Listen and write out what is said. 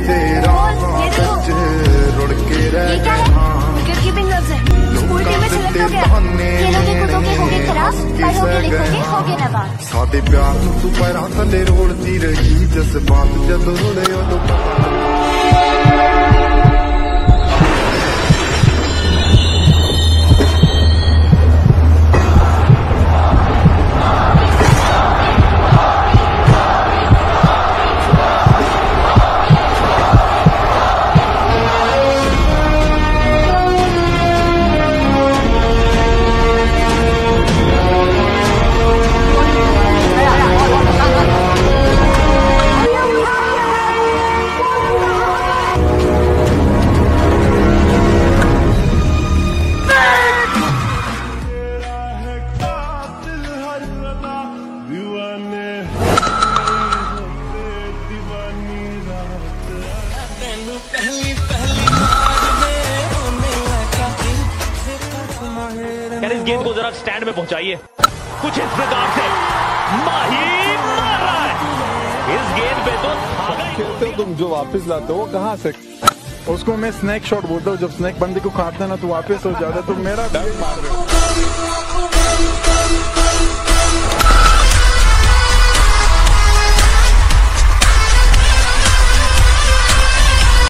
ਦੇ ਰਾਹਾਂ ਵਿੱਚ ਰੁੜ ਕੇ ये ਰਹਿ क्या ਗਏ है ਹਾਂ विकेट कीपिंग ग्लव्स है स्कूल टीम में सिलेक्ट हो गया खेलोगे कूदोगे होगे खराब पढ़ोगे लिखोगे होगे नवाब ਸਾਡੇ ਪਿਆਰ ਨੂੰ ਤੂੰ ਪੈਰਾਂ ਥੱਲੇ ਰੋਲਦੀ ਰਹੀ ਜਜ਼ਬਾਤ ਜਦੋਂ ਰੁਲੇ ਉਦੋਂ यार इस गेंद को जरा स्टैंड में पहुंचाइए। कुछ इस प्रकार से माही मार रहा है। इस गेंद पे तो खेलते हो तुम जो वापस लाते हो वो कहाँ से? उसको मैं स्नैक शॉट बोलता हूँ जब स्नैक बंदे को खाते हैं ना तो वापस हो जाता है तो मेरा डर मार रहे हो।